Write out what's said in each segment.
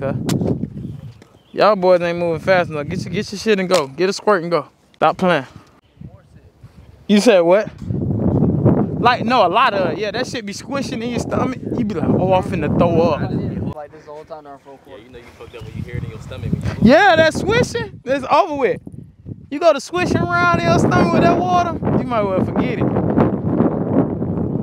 Y'all boys ain't moving fast enough. Get your get your shit and go. Get a squirt and go. Stop playing. You said what? Like no, a lot of it. Yeah, that shit be squishing in your stomach. You be like, oh, I'm finna throw up. Like this the whole time our full Yeah, you know you fucked up when you hear it in your stomach. Yeah, that swishing. It's over with. You go to swishing around in your stomach with that water, you might well forget it.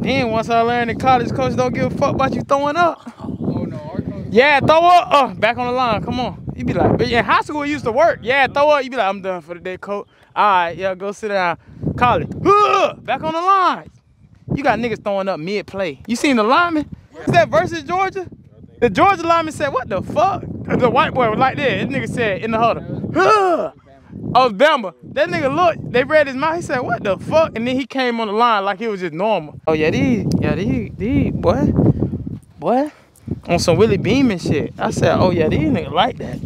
Then once I learned that college coach don't give a fuck about you throwing up. Oh no, our coach. Yeah, throw up. Uh, back on the line. Come on. You be like, but in high school it used to work. Yeah, throw up. You be like, I'm done for the day, coach. All right, yeah, go sit down. College. Back on the line. You got niggas throwing up mid play. You seen the lineman? Is that versus Georgia? The Georgia lineman said, "What the fuck?" The white boy was like that. This nigga said in the huddle. Huh. Oh, Bama. That nigga looked. They read his mouth. He said, "What the fuck?" And then he came on the line like it was just normal. Oh yeah, these, yeah these, these, boy, boy, on some Willie Beamen shit. I said, "Oh yeah, these niggas like that."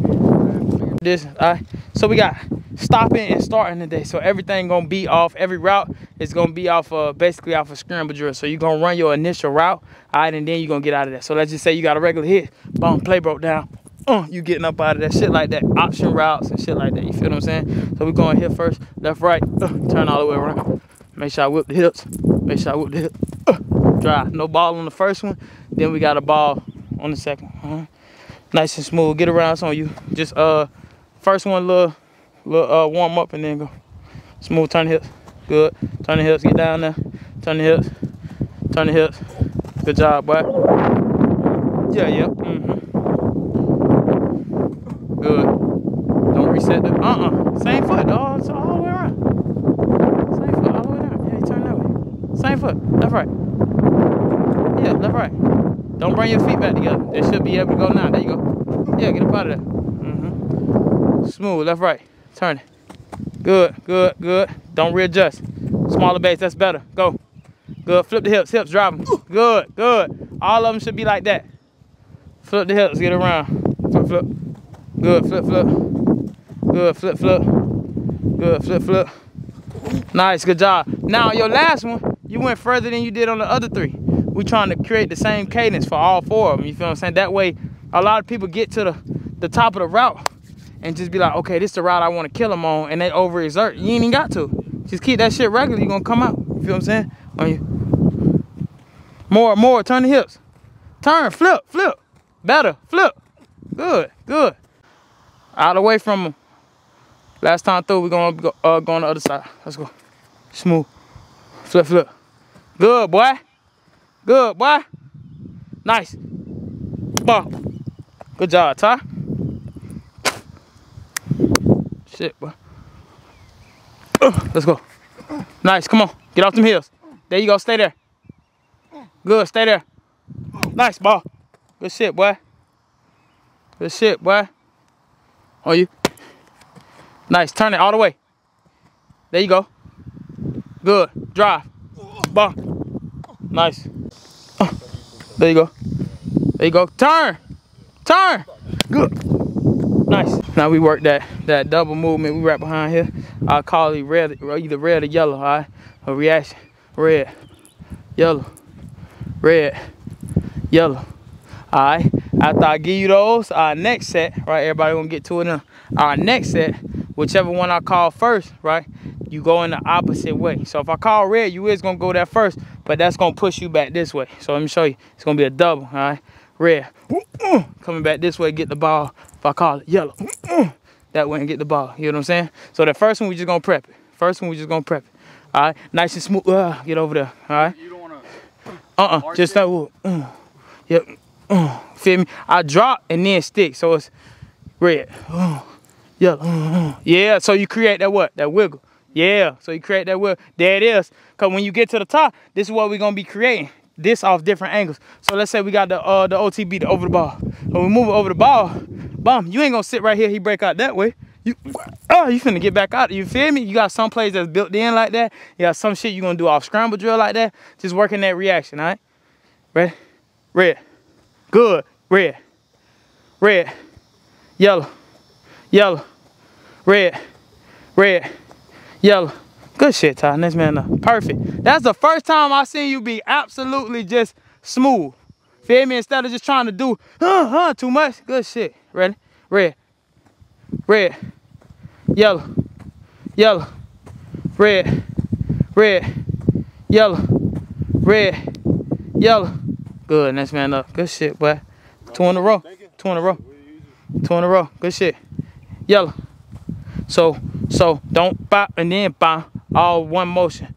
This, alright. So we got stopping and starting today. So everything gonna be off. Every route is gonna be off of basically off of scramble drill. So you gonna run your initial route, alright, and then you gonna get out of that. So let's just say you got a regular hit, boom, play broke down. Uh, you getting up out of that shit like that, option routes and shit like that. You feel what I'm saying? So we going here first, left, right, uh, turn all the way around. Make sure I whip the hips. Make sure I whip the hips. Uh, drive. No ball on the first one. Then we got a ball on the second. Uh-huh. Nice and smooth. Get around on you. Just uh, first one little, little uh warm up and then go. Smooth. Turn the hips. Good. Turn the hips. Get down there. Turn the hips. Turn the hips. Good job, boy. Yeah, yeah. Mm-hmm. Good. Don't reset the. Uh-uh. Same foot, dog. It's all the way around. Same foot, all the way down. Yeah, you turn that way. Same foot. Left, right. Yeah, left, right. Don't bring your feet back together. They should be able to go now. There you go. Yeah, get up out of there. Mm-hmm. Smooth. Left, right. Turn it. Good, good, good. Don't readjust. Smaller base. That's better. Go. Good. Flip the hips. Hips. Drop them. Good, good. All of them should be like that. Flip the hips. Get around. Flip, flip. Good. Flip, flip. Good. Flip, flip. Good. Flip, flip. Nice. Good job. Now, your last one, you went further than you did on the other three. We trying to create the same cadence for all four of them. You feel what I'm saying? That way, a lot of people get to the, the top of the route and just be like, okay, this is the route I want to kill them on, and they overexert. You ain't even got to. Just keep that shit regular. You gonna come out. You feel what I'm saying? On you. More, more. Turn the hips. Turn. Flip. Flip. Better. Flip. Good. Good. Out away from them. Last time through, we're gonna go, uh, go on the other side. Let's go. Smooth. Flip, flip. Good, boy. Good, boy. Nice. Ball. Good job, Ty. Shit, boy. Uh, let's go. Nice, come on. Get off them heels. There you go, stay there. Good, stay there. Nice ball. Good shit, boy. Good shit, boy. On you. Nice, turn it all the way. There you go. Good, drive. Ball. Nice. Uh, there you go. There you go. Turn. Turn. Good. Nice. Now we work that that double movement. We right behind here. I call it red, either red or yellow. All right. A reaction. Red, yellow, red, yellow. All right. After I give you those, our next set, right? Everybody gonna get to it now. Our next set, whichever one I call first, right? You go in the opposite way. So if I call red, you is gonna go there first, but that's gonna push you back this way. So let me show you. It's gonna be a double. All right. Red. Coming back this way, get the ball. If I call it yellow, that way and get the ball. You know what I'm saying? So the first one we just gonna prep it. First one we just gonna prep it. All right, nice and smooth. Uh, get over there. All right. You don't wanna. Uh uh. Just that. Uh, yep. Uh, feel me? I drop and then stick. So it's red. Uh, Uh, uh. Yeah. So you create that what? That wiggle. Yeah. So you create that wiggle. There it is. Cause when you get to the top, this is what we're gonna be creating. This off different angles. So let's say we got the uh the OTB the over the ball. When we move it over the ball, bum, you ain't gonna sit right here. He break out that way. You, oh, you finna get back out. You feel me? You got some plays that's built in like that. You got some shit you gonna do off scramble drill like that. Just working that reaction, all right? Ready? Red. Good. Red. Red. Yellow. Yellow. Red. Red. Yellow. Good shit, Ty. Next man up. Perfect. That's the first time I seen you be absolutely just smooth. Feel me? Instead of just trying to do huh, huh, too much. Good shit. Ready? Red. Red. Yellow. Yellow. Red. Red. Yellow. Red. Yellow. Good. Next man up. Good shit, boy. Two in a row. Two in a row. Two in a row. Good shit. Yellow. So, so don't pop and then pop. All one motion.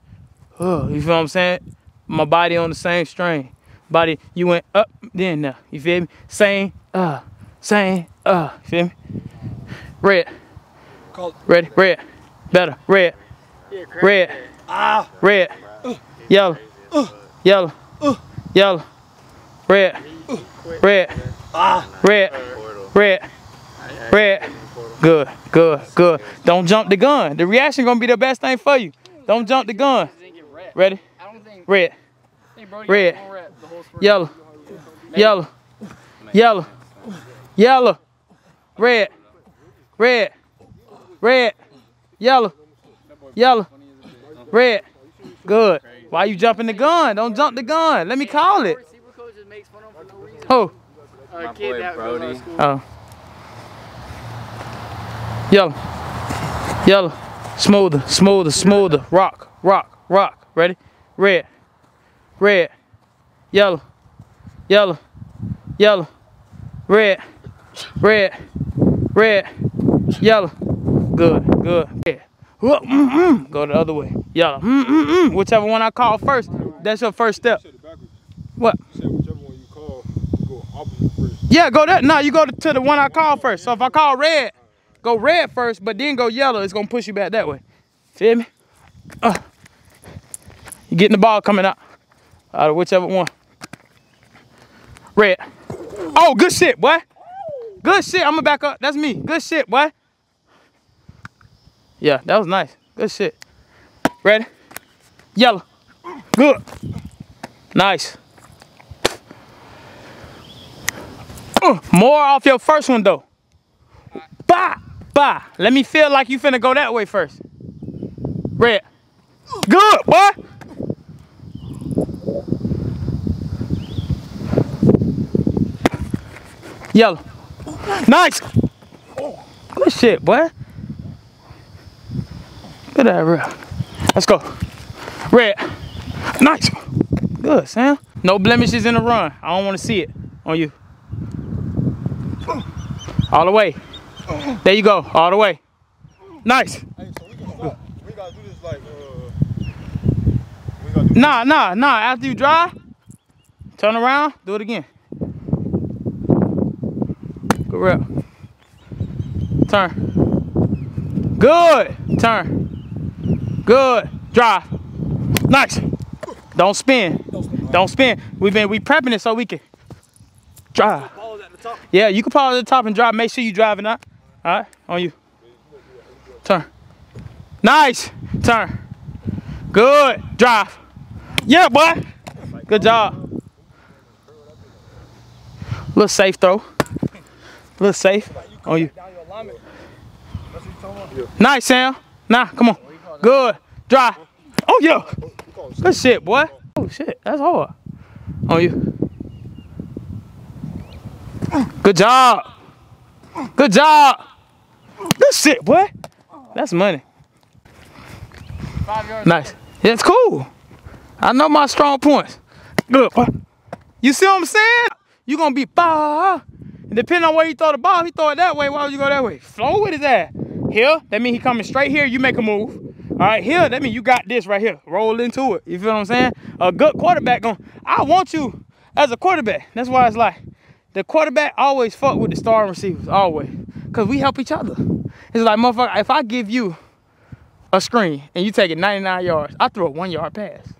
Ugh, you feel what I'm saying? My body on the same string. Body, you went up, then now. You feel me? Same, uh, same, uh. You feel me? Red. Call- Ready? Red. Better. Red. Red. Ah. Red. Yellow. Yellow. Yellow. Red. Red. Ah. Red. Red. Red. Good. Good. Good. Don't jump the gun. The reaction gonna be the best thing for you. Don't jump the gun. Ready? I don't think. Red. think Red. got one rep the. Yellow. Yellow. Yellow. Yellow. Red. Red. Red. Yellow. Yellow. Red. Good. Why you jumping the gun? Don't jump the gun. Let me call it. Receiver coach just makes fun of him for no reason. Oh. A kid that goes out of school. Oh. Yellow. Yellow. Smoother, smoother, smoother. Rock, rock, rock. Ready? Red. Red. Yellow. Yellow. Yellow. Red. Red. Red. Yellow. Good, good. Yeah. Go the other way. Yellow. Whichever one I call first, that's your first step. said it backwards. What? You said whichever one you call, you go opposite first. Yeah, go that. No, you go to, to the one I call first. So if I call red, go red first, but then go yellow, it's gonna push you back that way. Feel me? Uh, you getting the ball coming out. Out of whichever one. Red. Oh, good shit, boy. Good shit. I'm gonna back up. That's me. Good shit, boy. Yeah, that was nice. Good shit. Ready? Yellow. Good. Nice. Uh, more off your first one though. Let me feel like you finna go that way first. Red. Good, boy. Yellow. Nice. Good shit, boy. Good at real. Let's go. Red. Nice. Good, Sam. No blemishes in the run. I don't want to see it on you. All the way. There you go. All the way. Nice. Hey, so we can gotta like, uh. We gotta do Nah, nah, nah. After you drive, turn around, do it again. Good rep. Turn. Good. Turn. Good. Drive. Nice. Don't spin. Don't spin. We've been we prepping it so we can drive. Pause at the top. Yeah, you can pause at the top and drive. Make sure you driving out. All right, on you. Turn. Nice. Turn. Good. Drive. Yeah, boy. Good job. Little safe throw. Little safe on you. Nice, Sam. Nah, come on. Good. Drive. Oh, yeah. Good shit, boy. Oh, shit. That's hard. On you. Good job. Good job. Good shit, boy. That's money. Five yards. Nice. Yeah, it's cool. I know my strong points. Good. boy. You see what I'm saying? You gonna be bah. And depending on where you throw the ball, he throw it that way. Why would you go that way? Flow with his ass. Here, that mean he coming straight here. You make a move. All right, here, that mean you got this right here. Roll into it. You feel what I'm saying? A good quarterback going. I want you as a quarterback. That's why it's like the quarterback always fuck with the star receivers always, cause we help each other. It's like motherfucker. If I give you a screen and you take it 99 yards, I throw a one yard pass.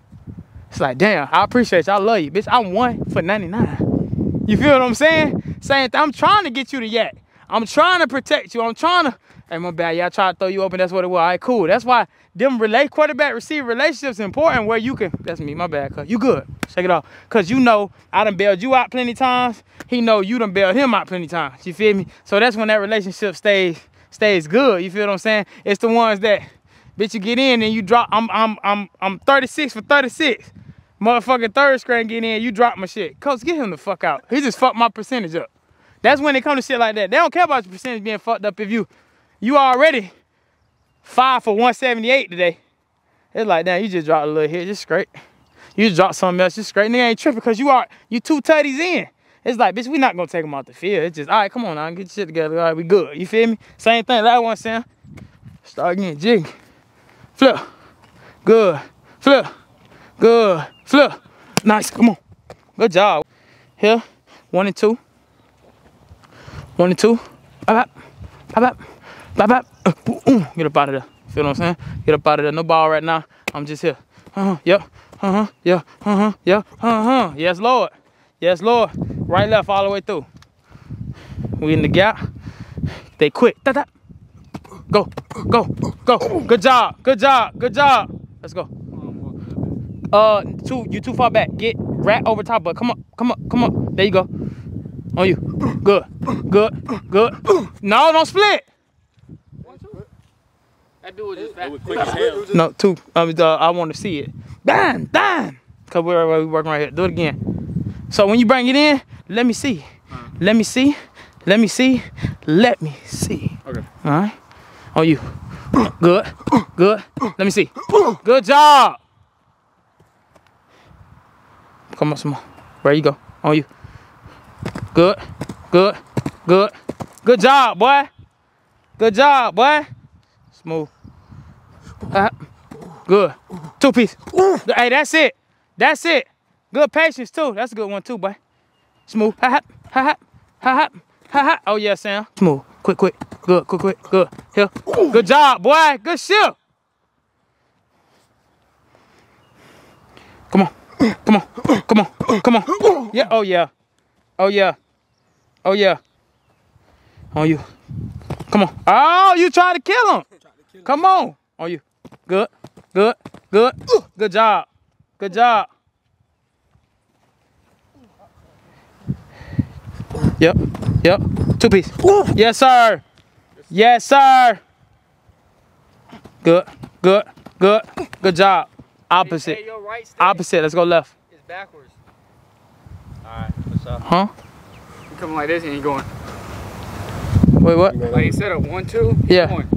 It's like, damn, I appreciate you. I love you, bitch. I'm one for 99. You feel what I'm saying? Saying, I'm trying to get you to yak. I'm trying to protect you. I'm trying to. Hey, my bad. Y'all try to throw you open. That's what it was. All right, cool. That's why them relay quarterback receiver relationships important where you can. That's me. My bad. Cause you good. Check it off. Cause you know I done bailed you out plenty times. He know you done bailed him out plenty times. You feel me? So that's when that relationship stays stays good. You feel what I'm saying? It's the ones that bitch you get in and you drop. I'm I'm I'm I'm 36 for 36. Motherfucking third screen get in, you drop my shit. Coach, get him the fuck out. He just fucked my percentage up. That's when they come to shit like that. They don't care about your percentage being fucked up if you you already five for 178 today. It's like, damn, you just dropped a little hit, just straight. You just dropped something else, just straight. Nigga ain't tripping because you are you two tutties in. It's like, bitch, we not gonna take them off the field. It's just, all right, come on now, get your shit together. All right, we good. You feel me? Same thing, that one, Sam. Start getting jig. Flip. Good. Flip. Good. Flip. Nice, come on. Good job. Here, one and two. One and two. Bop, bop, bop, bop, bop. Uh, ooh. Get up out of there. Feel what I'm saying? Get up out of there. No ball right now. I'm just here. Uh-huh. Yep. Uh-huh. Yeah. Uh-huh. Yeah. Uh-huh. Yes, Lord. Yes, Lord. Right, left, all the way through. We in the gap. They quick. Da, da. Go. Go. Go. Good job. Good job. Good job. Let's go. Uh, two. You too far back. Get rat over top, but come up. Come up. Come up. There you go. On you. Good. Good. Good. No, don't split. That dude was just fat. It was quick as hell. No, two. Um, uh, I want to see it. Bam, bam. Cause we're, we're working right here. Do it again. So when you bring it in, let me see. Let me see. Let me see. Let me see. Okay. All right. On you. Good. Good. Let me see. Good job. Come on, some more. Where you go? On you. Good. Good. Good. Good job, boy. Good job, boy. Smooth. Uh, good. Two piece. Hey, that's it. That's it. Good patience too. That's a good one too, boy. Smooth. Ha ha. Ha ha. Ha ha. Ha ha. Oh yeah, Sam. Smooth. Quick, quick. Good, quick, quick. Good. Here. Good job, boy. Good shit. Come on. Come on. Come on. Come on. Yeah. Oh yeah. Oh yeah. Oh yeah. On you. Come on. Oh, you trying to kill him. Come on. On you. Good. Good. Good. Good job. Good job. Yep. Yep. Two piece. Yes, sir. Yes, sir. Good. Good. Good. Good job. Opposite. Hey, your right. Opposite. Let's go left. It's backwards. Up? Huh? You coming like this and you going. Wait, what? Like instead of one, two, Yeah. going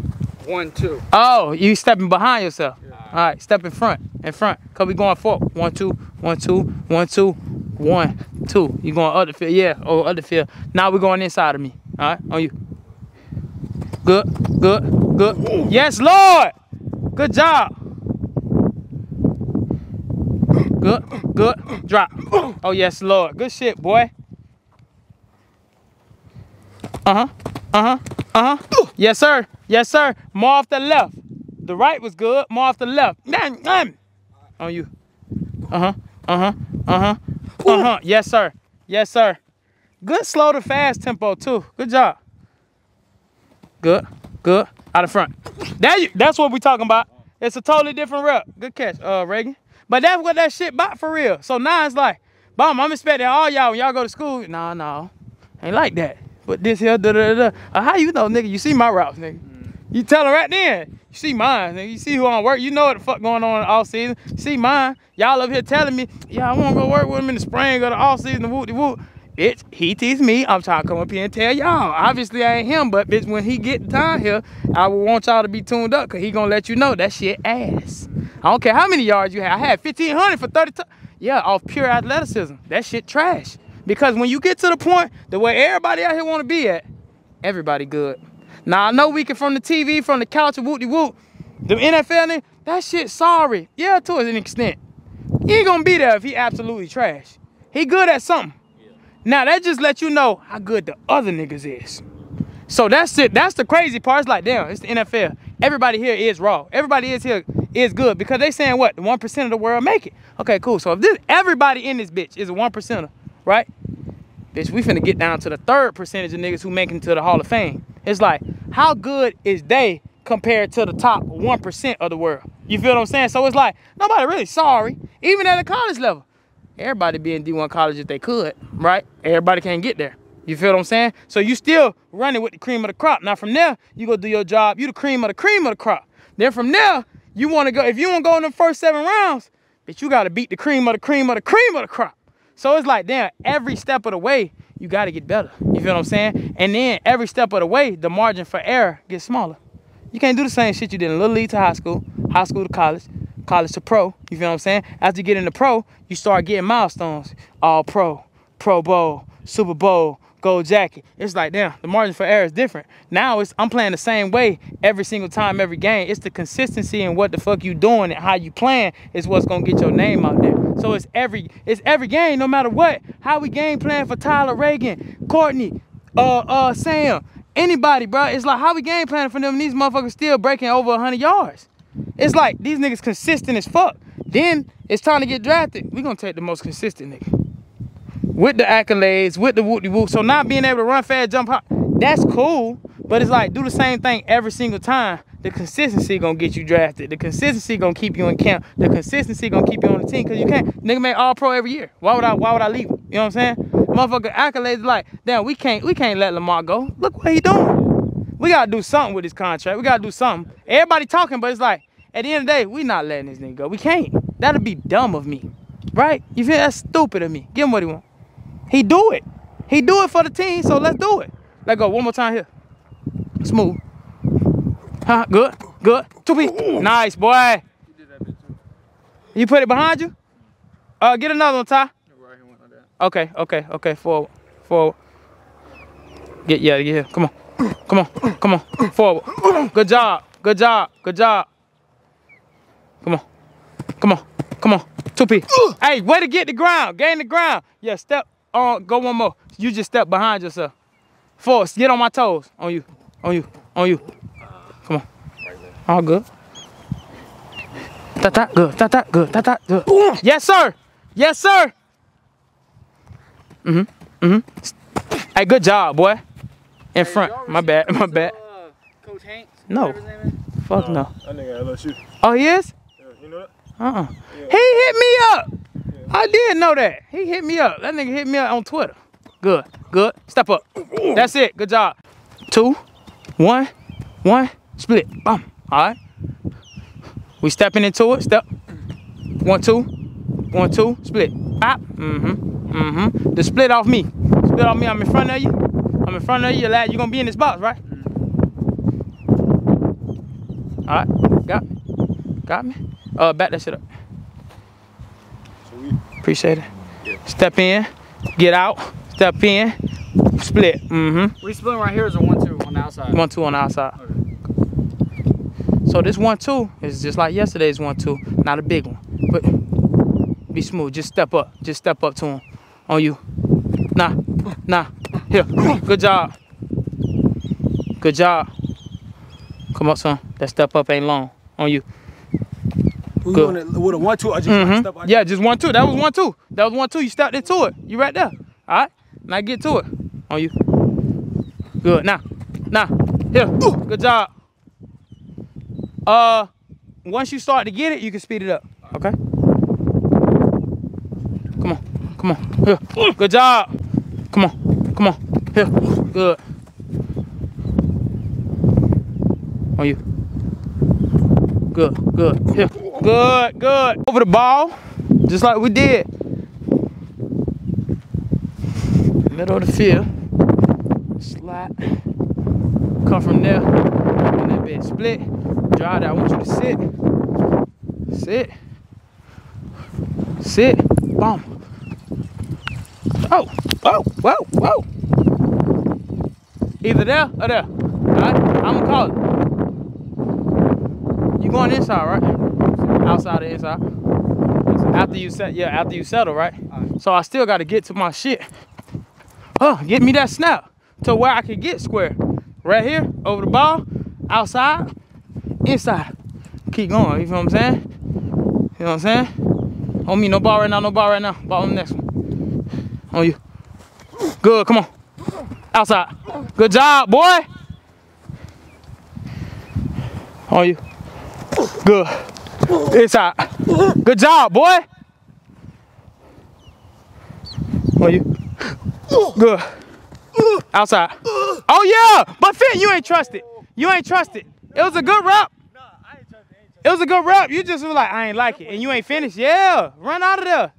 one, two. Oh, you stepping behind yourself. All right, step in front, in front. Cause we going forward. One, two, one, two, one, two, one, two. You going other field, yeah, or other field. Now we're going inside of me. All right, on you. Good, good, good. Yes, Lord. Good job. Good, good. Drop. Oh yes, Lord. Good shit, boy. Uh huh. Uh huh. Uh huh. Yes, sir. Yes, sir. More off the left. The right was good. More off the left. On you. Uh huh. Uh huh. Uh huh. Uh huh. Yes, sir. Yes, sir. Good slow to fast tempo too. Good job. Good. Good. Out of front. That that's what we're talking about. It's a totally different rep. Good catch, uh, Reagan. But that's what that shit bought for real. So now it's like, bomb, I'm expecting all y'all when y'all go to school. Nah, nah. Ain't like that. But this here, da da da. Uh, how you know, nigga? You see my routes, nigga. You tell her right then. You see mine, nigga. You see who on work. You know what the fuck going on all season. You see mine. Y'all up here telling me, yeah, I want to go work with him in the spring or the off season, the whoop de whoop. Bitch, he teased me. I'm trying to come up here and tell y'all. Obviously, I ain't him, but bitch, when he get time here, I will want y'all to be tuned up because he gonna let you know that shit ass. I don't care how many yards you had. I had 1,500 for 30 Yeah, off pure athleticism. That shit trash. Because when you get to the point, the way everybody out here want to be at, everybody good. Now, I know we can from the TV, from the couch, and whoop-de-whoop. The NFL, that shit sorry. Yeah, to an extent. He ain't gonna be there if he absolutely trash. He good at something. Now, that just let you know how good the other niggas is. So that's it. That's the crazy part. It's like, damn, it's the NFL. Everybody here is raw. Everybody is here is good because they saying what? The 1% of the world make it. Okay, cool. So if this everybody in this bitch is a 1%er, right? Bitch, we finna get down to the third percentage of niggas who make it to the Hall of Fame. It's like, how good is they compared to the top 1% of the world? You feel what I'm saying? So it's like, nobody really sorry. Even at the college level. Everybody be in D1 college if they could, right? Everybody can't get there. You feel what I'm saying? So you still running with the cream of the crop. Now from there, you go do your job. You the cream of the cream of the crop. Then from there, you want to go. If you want to go in the first seven rounds, But you gotta beat the cream of the cream of the cream of the crop. So it's like, damn, every step of the way, you gotta get better. You feel what I'm saying? And then every step of the way, the margin for error gets smaller. You can't do the same shit you did in little league to high school, high school to college, college to pro. You feel what I'm saying? As you get into pro, you start getting milestones. All pro, Pro Bowl, Super Bowl, gold jacket. It's like, damn, the margin for error is different. Now it's I'm playing the same way every single time, every game. It's the consistency and what the fuck you doing and how you playing is what's gonna get your name out there. So it's every it's every game, no matter what. How we game plan for Tyler Reagan, Courtney, uh uh Sam, anybody, bro. It's like how we game planning for them. These motherfuckers still breaking over 100 yards. It's like these niggas consistent as fuck. Then it's time to get drafted. We gonna take the most consistent nigga with the accolades, with the whoop whoop. So not being able to run fast, jump high, that's cool. But it's like do the same thing every single time. The consistency gonna get you drafted. The consistency gonna keep you in camp. The consistency gonna keep you on the team because you can't. Nigga make all pro every year. Why would I? Why would I leave him? You know what I'm saying? Motherfucker accolades like, damn, we can't we can't let Lamar go. Look what he doing. We gotta do something with this contract. We gotta do something. Everybody talking, but it's like at the end of the day, we not letting this nigga go. We can't. That'd be dumb of me, right? You feel that's stupid of me. Give him what he want. He do it. He do it for the team, so let's do it. Let go. One more time here. Smooth. Huh? Good. Good. Two feet. Nice, boy. You did that bit too. You put it behind you? Uh, get another one, Ty. Right here, went like that. Okay, okay, okay. Forward. Forward. Get, yeah, get here. Come on. Come on. Come on. Forward. Good job. Good job. Good job. Come on. Come on. Come on. Two P. Hey, way to get the ground. Gain the ground. Yeah, step on. Go one more. You just step behind yourself. Force. Get on my toes. On you. On you. On you. Come on. All good. That that good. That that good. That that good. Yes, sir. Yes, sir. Mm-hmm. Mm-hmm. Hey, good job, boy. In front. My bad. My bad. Uh, Coach Hanks. No. whatever his name is. Fuck no. That nigga LSU. Oh, he is? Yeah, you know that? Uh-uh. He hit me up. I did know that. He hit me up. That nigga hit me up on Twitter. Good. Good. Step up. That's it. Good job. Two, one, one, split. Bum. All right. We stepping into it. Step. One, two. One, two. Split. Bop. Mm-hmm. Mm-hmm. The split off me. Split off me. I'm in front of you. I'm in front of you. Lad, You're gonna be in this box, right? All right. Got me. Got me. Uh, back that shit up. So we, Appreciate it. Step in, get out, step in, split. Mm-hmm. We split right here is a one-two on the outside. One two on the outside. Okay. So this one two is just like yesterday's one two, not a big one. But be smooth. Just step up. Just step up to him. On you. Nah. Nah. Here. Good job. Good job. Come up, son. That step up ain't long. On you. we Good. it with a one two. I just like Mhm. step. I Yeah, just one two. That was one two. That was one two. You stepped into it. You right there. All right. Now get to it. On you. Good. Now. Now. Here. Good job. Uh, once you start to get it, you can speed it up. Okay. Come on. Come on. Here. Good job. Come on. Come on. Here. Good. On you. Good, good. Here. Good, good. Over the ball, just like we did. Middle of the field. Slide. Come from there. And that bit split. Drive that. I want you to sit. Sit. Sit. Boom. Oh, whoa, whoa, whoa. Either there or there. Alright? I'm gonna call it. You going inside, right? Outside or inside? After you set, yeah, after you settle, right? So I still got to get to my shit. Oh, get me that snap to where I can get square. Right here, over the ball, outside, inside. Keep going. You feel what I'm saying? You know what I'm saying? On me, no ball right now, no ball right now. Ball on the next one. On you. Good. Come on. Outside. Good job, boy. On you. Good. Inside. Good job, boy. On you. Good. Outside. Oh yeah, but Finn, you ain't trusted. You ain't trusted. It was a good. Ain't It was a good rep. You just was like, I ain't like it. And you ain't finished. Yeah. Run out of there.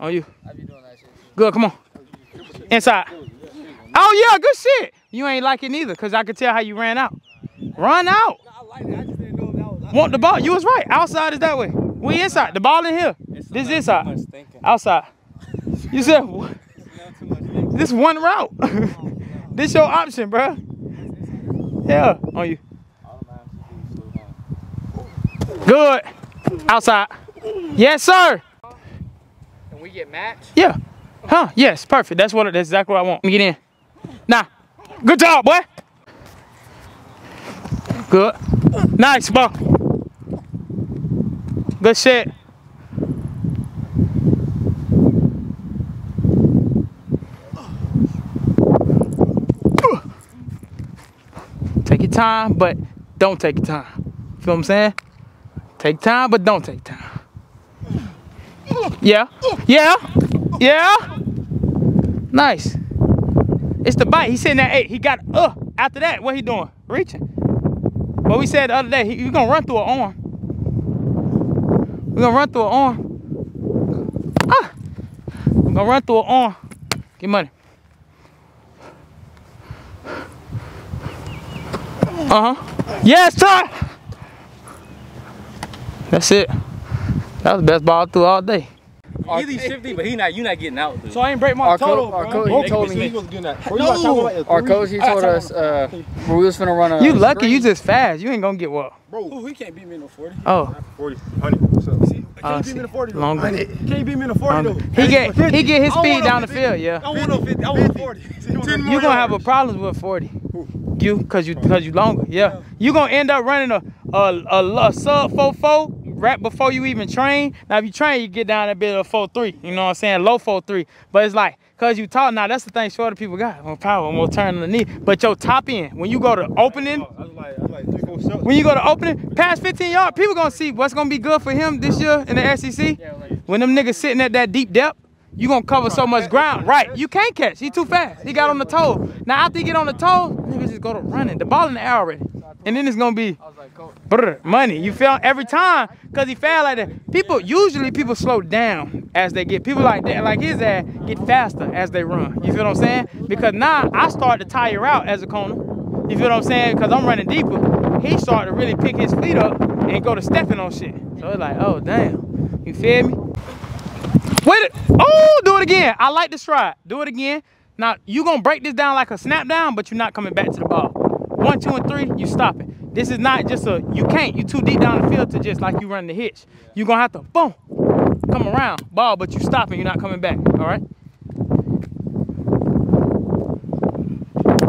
On you. Good, come on. Inside. Oh yeah, good shit. You ain't like it neither, cause I could tell how you ran out. Run out. I like it. I just didn't know if that was. Want the ball. You was right. Outside is that way. We inside. The ball in here. This is inside. Outside. You said? This one route. Oh, this your option, bro. Yeah, on you. Good. Outside. Yes, sir. Can we get matched? Yeah. Huh? Yes. Perfect. That's what. That's exactly what I want. Let me get in. Nah. Good job, boy. Good. Nice bro. Good shit. Take your time, but don't take your time. Feel what I'm saying? Take time, but don't take time. Yeah. Yeah. Yeah. Nice. It's the bite. He's sitting at eight. He got uh. After that, what he doing? Reaching. But we said the other day, he, gonna run through an arm. We're gonna run through an arm. Ah. We gonna run through an arm. Get money. Uh huh. Yes, sir. That's it. That was the best ball through all day. Either he's shifty, but he not. You not getting out. Dude. So I ain't break my Our total, co- our bro. co- he told me- us, he wasn't getting that. Bro, you gotta talk about it. Our coach, he told us talk about uh, we was finna run a. You lucky. You screen. just fast. You ain't gonna get what? Bro, he can't beat me in the 40. Oh. 40, 100. What's up? See, Oh, can't see. beat me in the 40. though. Longer. He can't beat me in the 40 Um, though. he get he get his I speed down the field, yeah. I want no 50. I want 40. You gonna have a problem with 40. You, cause you, cause you longer. Yeah. You gonna end up running a a, a, a sub 4-4 right before you even train. Now if you train, you get down a bit of 4-3. You know what I'm saying? Low 4-3. But it's like, cause you tall. Now that's the thing shorter people got. More power, more turn on the knee. But your top end, when you go to opening, I was like, I was like three, four shots. when you go to opening, past 15 yards, people gonna see what's gonna be good for him this year in the SEC. When them niggas sitting at that deep depth, you gonna cover so much ground. Right, you can't catch. He too fast. He got on the toe. Now after he get on the toe, niggas just go to running. The ball in the air already. And then it's gonna be like, brr, money. You feel every time because he fell like that. People usually people slow down as they get. People like that, like his ass, get faster as they run. You feel what I'm saying? Because now I start to tire out as a corner. You feel what I'm saying? Because I'm running deeper. He started to really pick his feet up and go to stepping on shit. So it's like, oh damn. You feel me? Wait it. Oh, do it again. I like the stride. Do it again. Now you gonna break this down like a snap down, but you're not coming back to the ball. One, two, and three, you stop it. This is not just a you can't. You too deep down the field to just like you run the hitch. You're gonna have to boom, come around, ball, but you stopping. You're not coming back. All right.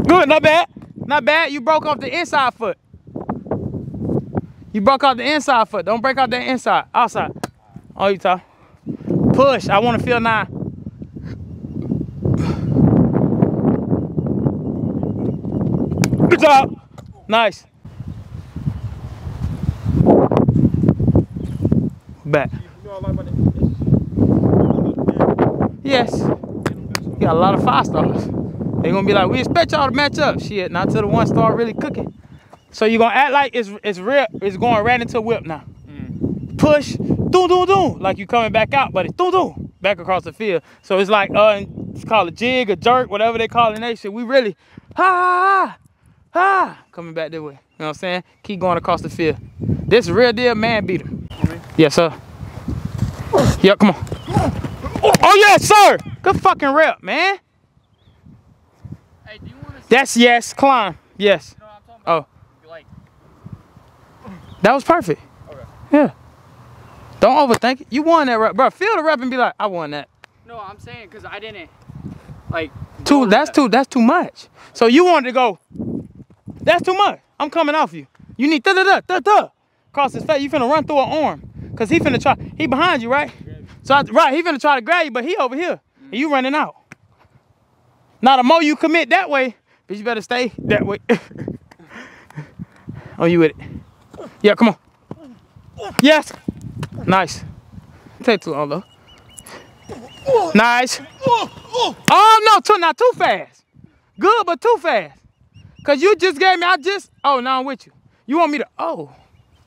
Good. Not bad. Not bad. You broke off the inside foot. You broke off the inside foot. Don't break off the inside. Outside. Oh, you talk. Push. I want to feel nine. Good job. Nice. Back. You know, I like my Yes. You got a lot of five stars. They gonna be like, we expect y'all to match up. Shit, not till the one star really cooking. So you're gonna act like it's it's real. It's going right into whip now. Push, doom doom doom, like you coming back out, but it's doom doom back across the field. So it's like uh, it's called a jig, a jerk, whatever they call it. in They shit. We really ha ha ha coming back that way. You know what I'm saying? Keep going across the field. This real deal man beater. Yes sir. Yep, come on. Oh, oh yes sir. Good fucking rep, man. Hey, do you want to? That's yes, climb. Yes. No, Oh, like. that was perfect. Yeah. Don't overthink it. You won that rep, bro. Feel the rep and be like, I won that. No, I'm saying because I didn't. Like. Too. That's that- too. That's too much. So you wanted to go. That's too much. I'm coming off you. You need da da da da da. Cross his face. You finna run through an arm. Cause he finna try. He behind you, right? So I, right, he finna try to grab you, but he over here. And you running out. Now the more you commit that way, but you better stay that way. oh, you with it? Yeah, come on. Yes. Nice. Take too long though. Nice. Oh, oh. oh no, too not too fast. Good, but too fast. Cause you just gave me. I just. Oh, now I'm with you. You want me to? Oh.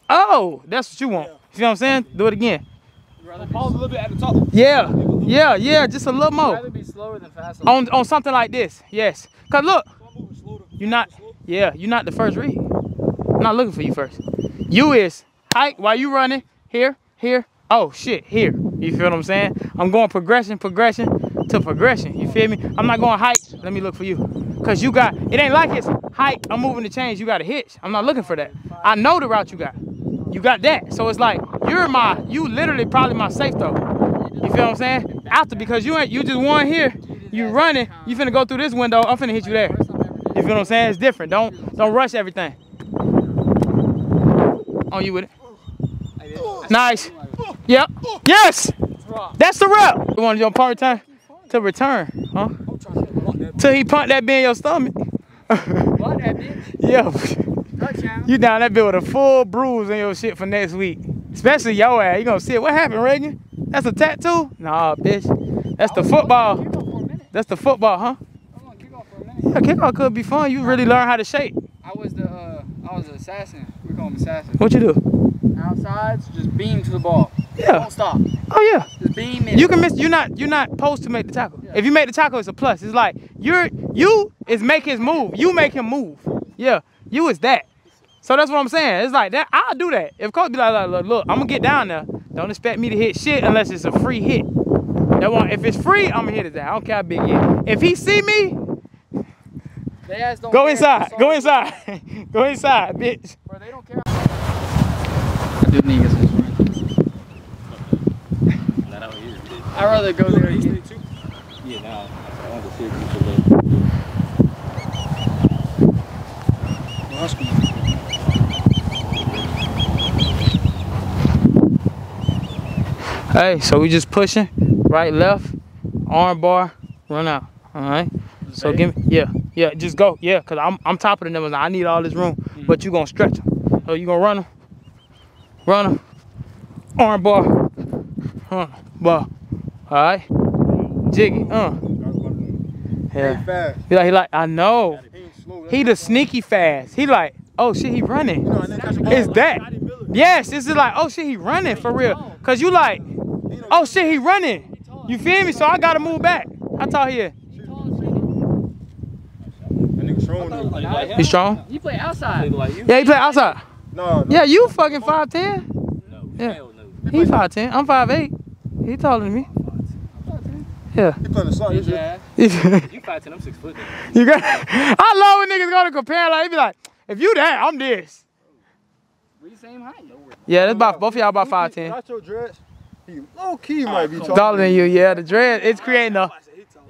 Oh, that's what you want. You know what I'm saying? Do it again. Rather Pause a little bit at the top. Yeah, yeah, yeah. Just a little more rather be slower than fast. on on something like this. Yes. Cause look, So I'm moving slow to- you're not. Yeah, you're not the first read. I'm not looking for you first. You is hike while you running here, here. Oh shit, here. You feel what I'm saying? I'm going progression, progression to progression. You feel me? I'm not going height. Let me look for you. Cause you got it ain't like it's hike, I'm moving the chains. You got a hitch. I'm not looking for that. I know the route you got. You got that. So it's like you're my you literally probably my safe though. You feel what I'm saying? After because you ain't you just one here. You running. You finna go through this window. I'm finna hit you there. You feel what I'm saying? It's different. Don't don't rush everything. On you with it. Nice. Yep. Yes. That's the rep. You want your part time to return, huh? Till he punt that bit in your stomach. What that bitch? yeah. Touchdown. You down that bit with a full bruise in your shit for next week. Especially your ass. You gonna see it. What happened, Reagan? That's a tattoo? Nah, bitch. That's the football. Kick off for a minute. That's the football, huh? Come on, kick off for a minute. Yeah, kickoff could be fun. You really learn how to shape. I was the uh, I was the assassin. We call him assassin. What you do? Outsides, just beam to the ball. Yeah. Don't stop. Oh yeah. Just beam in. You can miss. You're not. You're not supposed to make the tackle. If you make the tackle, it's a plus. It's like you're. You is make his move. You make him move. Yeah. You is that. So that's what I'm saying. It's like that. I'll do that. If coach be like, like, look, look, I'm gonna get down there. Don't expect me to hit shit unless it's a free hit. That one. If it's free, I'm gonna hit it. ass. I don't care how big it is. If he see me, They ass don't go care. inside. Sorry. Go inside. go inside, bitch. Bro, they don't care. I do need to get some run. Not out here. I'd rather go there and get Yeah, now. I want to see if you should look. Hey, so we just pushing right, left, arm bar, run out. All right. So give me, yeah, yeah, just go, yeah, cause I'm I'm top of the numbers. I need all this room, mm-hmm. but you gonna stretch them. So you gonna run them, run them, arm bar, run 'em, bar. All right. Jiggy, uh, yeah. ain't fast. Be like, he like, I know. He ain't slow. He the sneaky fast. He like, oh shit, he running. You know, and then catch a ball. It's that. Yes, this is like, oh shit, he running for real. Cause you like, oh shit, he running. You feel me? So I gotta move back. I thought here. That nigga strong though. Oh, you like him? He strong? He play outside. look like you? Yeah, he play outside. No, no. Yeah, you fucking 5'10. No. Yeah. No. He 5'10. I'm 5'8. He taller than me. Yeah. He playing the side. This shit. Yeah. You 5'10", I'm 6 foot. you got I love when niggas go to compare like he be like, if you that, I'm this. We same height. Yeah, that's about both of y'all about 5'10. Got your dreads. He low key might be taller. Taller than you, yeah. The dread, it's creating a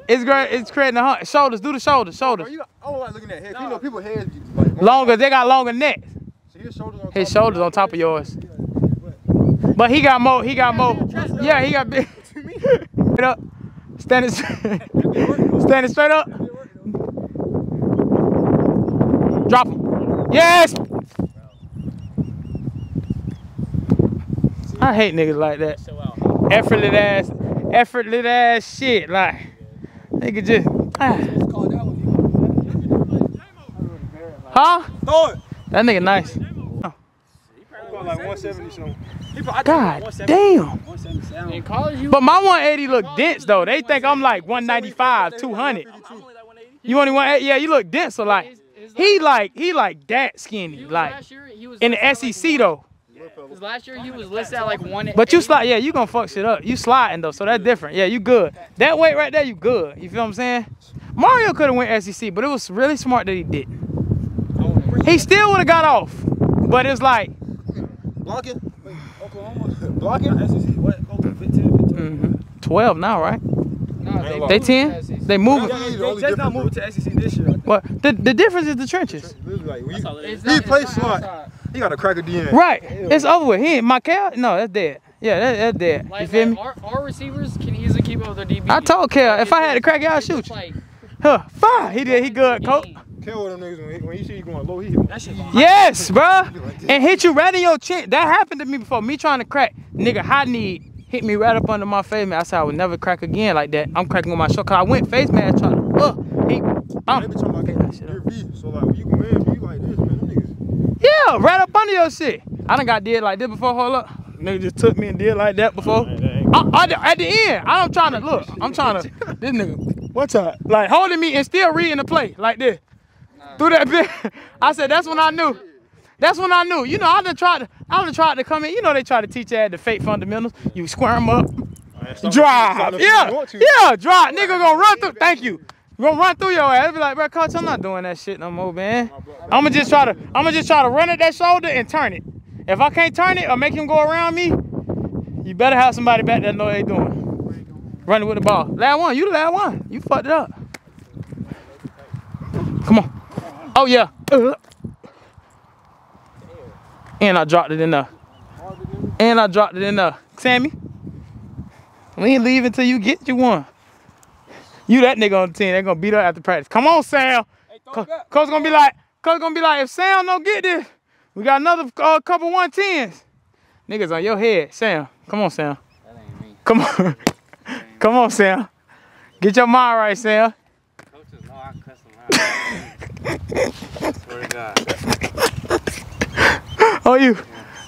it's great it's creating a hump. Shoulders, do the shoulders, Bro, shoulders. you, I don't like looking at head. 'cause You know, people heads be like Longer, they got longer necks. See his shoulders on His top shoulders on top of yours. But he got more. He got more. Yeah, he got big. Straight it, stand it straight up. Drop him. Yes. I hate niggas like that. Effortless ass, effortless ass shit. Like nigga just. ah. Huh? That nigga nice. He probably like 170 something. He I think God like 170. damn. 177. In college, you But my 180 look dense though. They think I'm like 195, 200. I'm only 180. You only want yeah, you look dense. So like his- his he like he like that skinny. Like last year, he was in the SEC though. Because last year he was listed at like one. But you slide, yeah, you gonna fuck shit up. You sliding though, so that's different. Yeah, you good. That weight right there, you good. You feel what I'm saying? Mario could have went SEC, but it was really smart that he didn't. He still would have got off. But it's like, Blocking? Oklahoma? Blocking? SEC? What? Oklahoma 15? mhm, 12 now, right? No, They moved 10? to SEC. They moving. Yeah, yeah, the Just not moving to SEC this year. I think. But the, the difference is the trenches. Like, you, all it It's is. not- he it's play not smart. outside. He got a crack cracker DNA. Right. It's over with. He ain't Michael. No, that's dead. Yeah, that, that's dead. You feel like me? our, our receivers can easily keep up with their DB. I told Kel, if I had a crack it, I'd shoot you. Like, Huh, fine. He did. He good, coach. Kill them niggas when he, when he see you going low, he hit That shit. Yes, bruh. And hit you right in your chin. That happened to me before. Me trying to crack. Nigga, high knee hit me right up under my face mask. I said I would never crack again like that. I'm cracking on my shoulder. Cause I went face mask trying to, uh, he, They be um, talking about that shit your up. So like you go in, be like this, man. Them niggas. Yeah, right up under your shit. I done got did like this before. Hold up. Nigga just took me and did like that before. That I, I- at the end, I'm trying to look. I'm trying to. This nigga, what's up? Like holding me and still reading the play like this. Through that bit, I said that's when I knew. That's when I knew. You know, I done tried to. I done tried to come in. You know, they try to teach you at the fake fundamentals. You squirm up, stop- drive. stop if you Yeah, yeah, drive. Nigga gonna run through. Thank you. Gonna run through your ass. Be like, bro, coach, I'm not doing that shit no more, man. I'ma just try to. I'ma just try to run at that shoulder and turn it. If I can't turn it or make him go around me, you better have somebody back there know what they doing. Running with the ball. Last one. You the last one. You fucked it up. Come on. Oh yeah. Uh. And I dropped it in there. And I dropped it in there. Sammy. We ain't leaving till you get you one. You that nigga on the team, they gonna beat up after practice. Come on, Sam. Co- Coach gonna be like, Coach gonna be like, if Sam don't get this, we got another uh, couple one tens. Niggas on your head, Sam. Come on, Sam. That ain't me. Come on. Come on, Sam. Get your mind right, Sam. Coaches know I cuss them out. Swear to God. Oh, you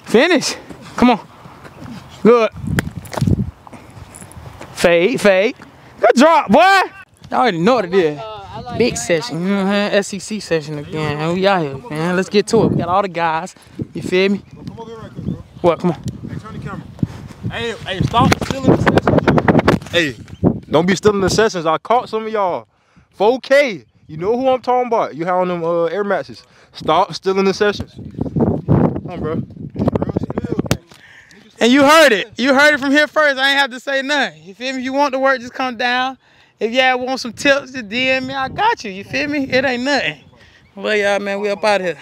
finish. Come on. Good. Fade, fade. Good drop, boy. I already know what it is. Big session, you know what I'm saying? SEC session again. And we out here, man. Let's get to it. We got all the guys. You feel me? Come over here right quick, bro. What? Come on. Hey, turn the camera. Hey, hey, stop stealing the sessions. Hey, don't be stealing the sessions. I caught some of y'all. 4K. You know who I'm talking about. You have on them uh, Air Maxes. Stop stealing the sessions. Come on, bro. And you heard it. You heard it from here first. I ain't have to say nothing. You feel me? If you want the work, just come down. If y'all want some tips, just DM me. I got you. You feel me? It ain't nothing. Well, y'all, man, we up out here.